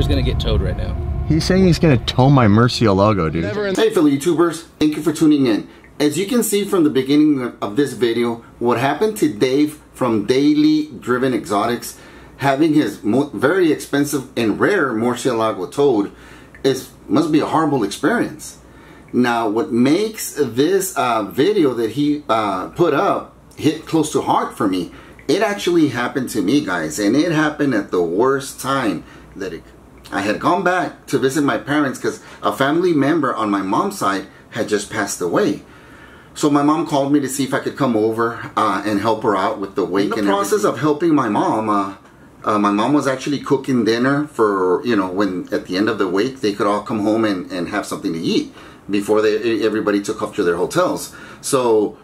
car's gonna get towed right now. He's saying he's gonna tow my Murcielago, dude. Hey fellow YouTubers, thank you for tuning in. As you can see from the beginning of this video, what happened to Dave from Daily Driven Exotics, having his very expensive and rare Murcielago towed, is must be a horrible experience. Now, what makes this uh, video that he uh, put up hit close to heart for me, it actually happened to me, guys, and it happened at the worst time that it. I had gone back to visit my parents because a family member on my mom's side had just passed away. So my mom called me to see if I could come over uh, and help her out with the wake. In the process of helping my mom, uh, uh, my mom was actually cooking dinner for you know when at the end of the wake they could all come home and, and have something to eat before they everybody took off to their hotels. So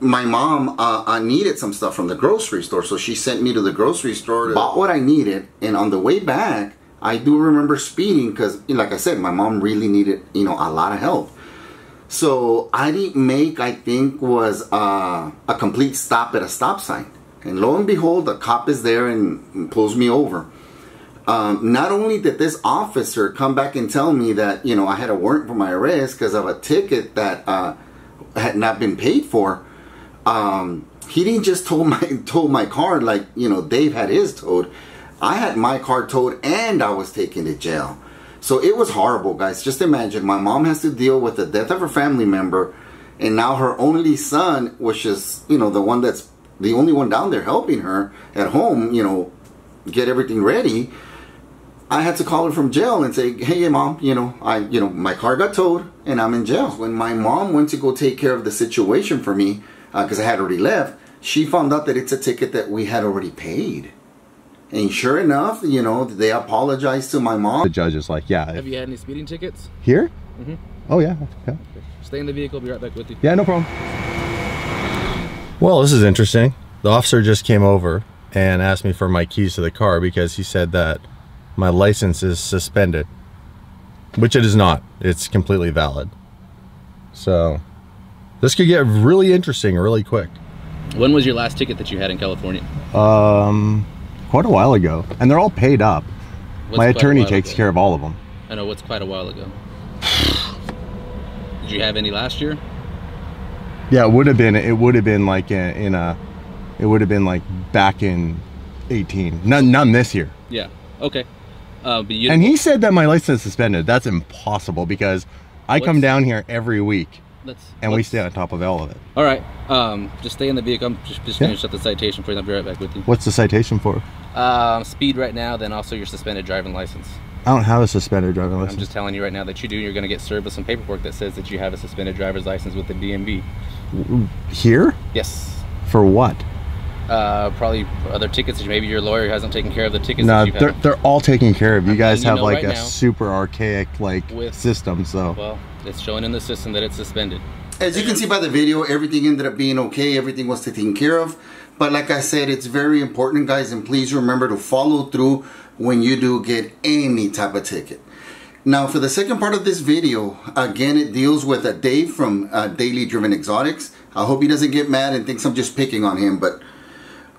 my mom uh, uh, needed some stuff from the grocery store, so she sent me to the grocery store, bought what I needed, and on the way back, I do remember speeding because, like I said, my mom really needed, you know, a lot of help. So I didn't make, I think, was uh, a complete stop at a stop sign. And lo and behold, the cop is there and pulls me over. Um, not only did this officer come back and tell me that, you know, I had a warrant for my arrest because of a ticket that uh, had not been paid for, um, he didn't just tow my tow my car like you know Dave had his towed. I had my car towed and I was taken to jail. So it was horrible, guys. Just imagine my mom has to deal with the death of her family member, and now her only son, which is you know the one that's the only one down there helping her at home, you know, get everything ready. I had to call her from jail and say, "Hey, mom, you know, I, you know, my car got towed and I'm in jail." When my mom went to go take care of the situation for me, because uh, I had already left, she found out that it's a ticket that we had already paid. And sure enough, you know, they apologized to my mom. The judge is like, yeah. Have you had any speeding tickets? Here? Mm-hmm. Oh, yeah. yeah. Okay. Stay in the vehicle. Be right back with you. Yeah, no problem. Well, this is interesting. The officer just came over and asked me for my keys to the car because he said that my license is suspended, which it is not. It's completely valid. So this could get really interesting really quick. When was your last ticket that you had in California? Um, quite a while ago. And they're all paid up. What's My attorney takes ago? care of all of them. I know, what's quite a while ago? Did you have any last year? Yeah, it would have been, it would have been like in, in a, it would have been like back in 18. None, none this year. Yeah, okay. Uh, but you and he said that my license is suspended. That's impossible because I come down here every week let's and let's, we stay on top of all of it. All right. Um, just stay in the vehicle. I'm just, just finish yeah. up the citation for you. I'll be right back with you. What's the citation for? Um, speed right now, then also your suspended driving license. I don't have a suspended driving license. I'm just telling you right now that you do. And you're going to get served with some paperwork that says that you have a suspended driver's license with the DMV. Here? Yes. For what? Uh, probably other tickets. Maybe your lawyer hasn't taken care of the tickets. No, they're, they're all taken care of. You I'm guys have you know like right a now, super archaic like with, system. So well, it's showing in the system that it's suspended. As you can see by the video, everything ended up being okay. Everything was taken care of. But like I said, it's very important, guys, and please remember to follow through when you do get any type of ticket. Now, for the second part of this video, again, it deals with a Dave from uh, Daily Driven Exotics. I hope he doesn't get mad and thinks I'm just picking on him, but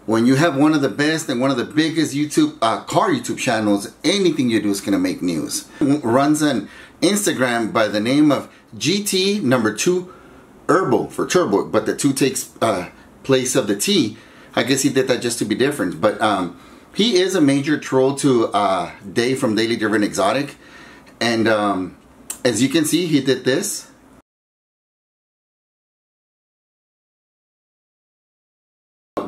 when you have one of the best and one of the biggest YouTube uh, car YouTube channels, anything you do is going to make news. Runs an Instagram by the name of GT number two herbal for turbo, but the two takes uh, place of the T. I guess he did that just to be different. But um, he is a major troll to uh, Dave from Daily Driven Exotic. And um, as you can see, he did this.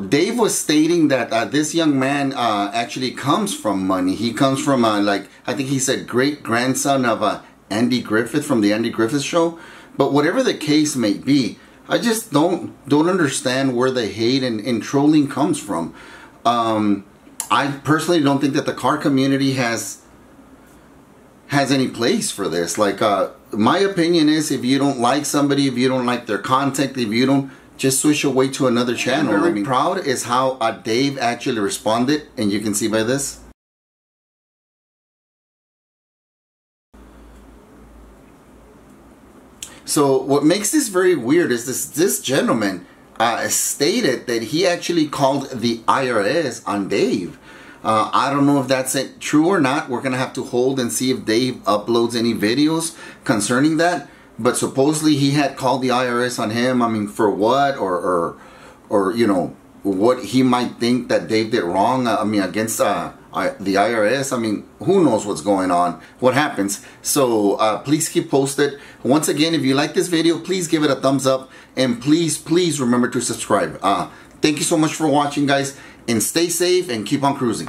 Dave was stating that uh, this young man uh, actually comes from money. He comes from, uh, like, I think he said great grandson of uh, Andy Griffith from the Andy Griffith Show. But whatever the case may be, I just don't don't understand where the hate and, and trolling comes from. Um, I personally don't think that the car community has has any place for this. Like, uh, my opinion is, if you don't like somebody, if you don't like their content, if you don't, just switch away to another channel. I'm very proud is how uh, Dave actually responded, and you can see by this. So what makes this very weird is this this gentleman uh, stated that he actually called the IRS on Dave. Uh, I don't know if that's it, true or not. We're gonna have to hold and see if Dave uploads any videos concerning that. But supposedly he had called the IRS on him. I mean, for what or or or you know what he might think that Dave did wrong. I mean, against uh, I, the IRS. I mean, who knows what's going on, what happens. So uh, please keep posted. Once again, if you like this video, please give it a thumbs up and please, please remember to subscribe. Uh, thank you so much for watching, guys, and stay safe and keep on cruising.